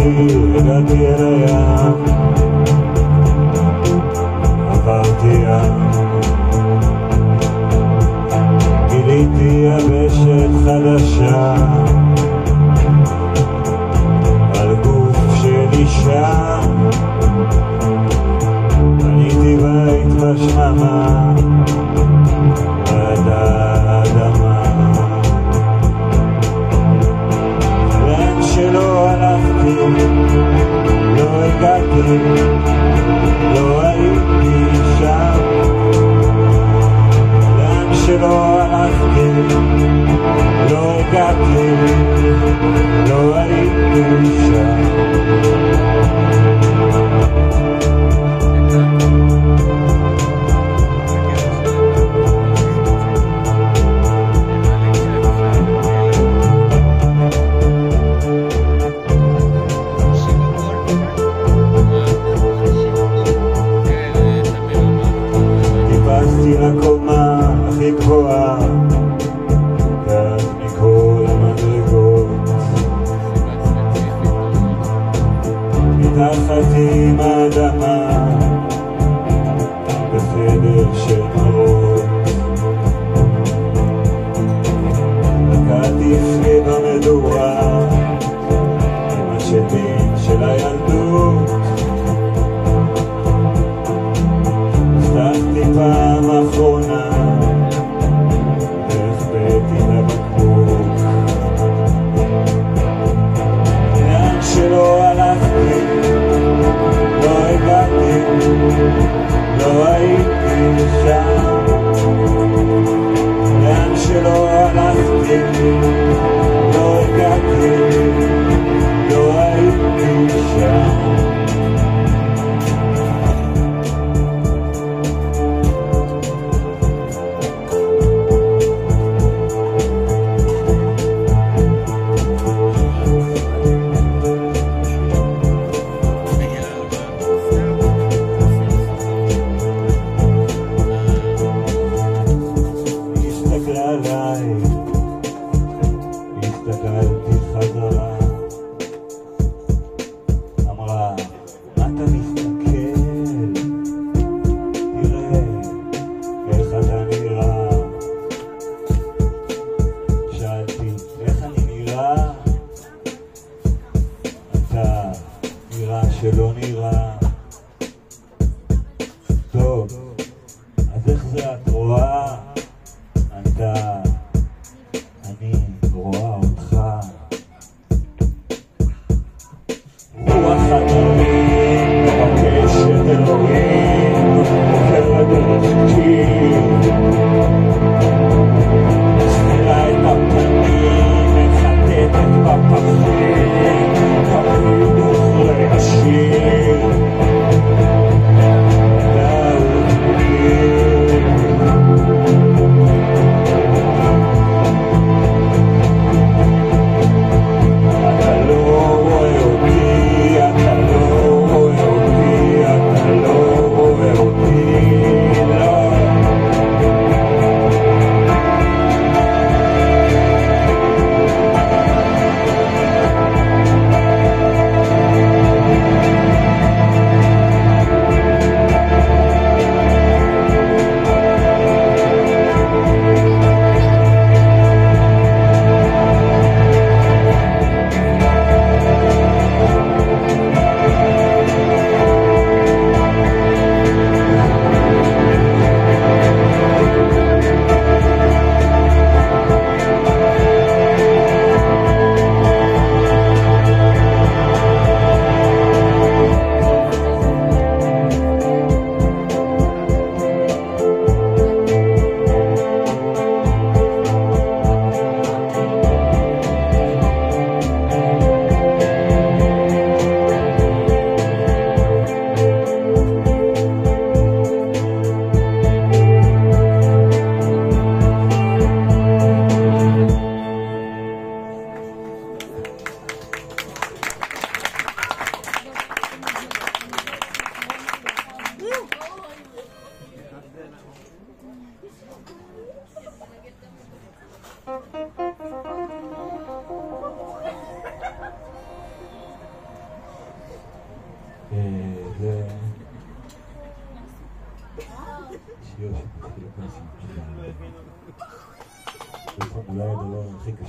מסביב לגדר הים עברתי ים גיליתי יבשת חדשה על גוף של אישה בניתי בית בשממה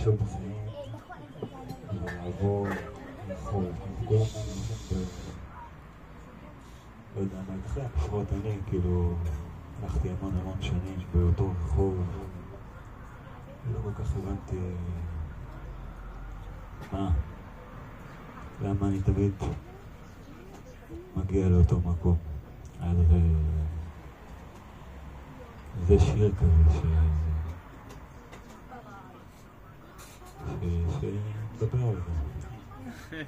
בחיים זה לעבור רחוב. כל הזמן הולכים ב... לא יודע מה איתכם, לפחות אני, כאילו, הלכתי המון המון שנים באותו רחוב. לא כל כך הבנתי מה, למה אני תמיד מגיע לאותו מקום. אז זה שיר כזה ש... שנדבר על זה.